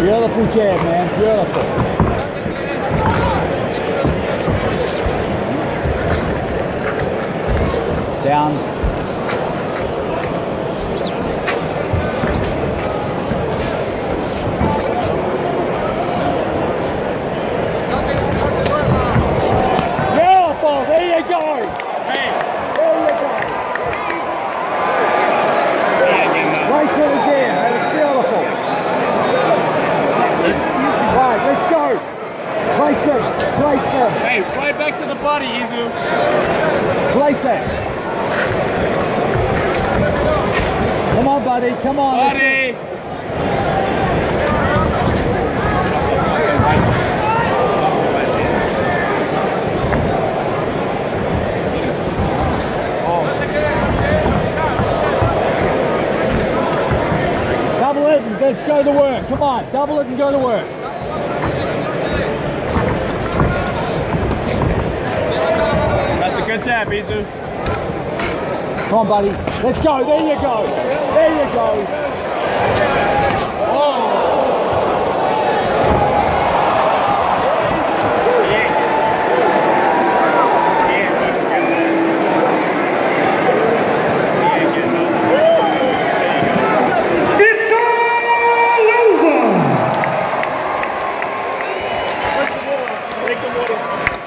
Beautiful jab, man. Beautiful. Down. Body, Izu. Place it. Come on, buddy. Come on. Let's- Double it and let's go to work. Come on. Double it and go to work. Yeah, Bizu. Come on, buddy. Let's go. There you go. There you go. Oh. Yeah. It's all over.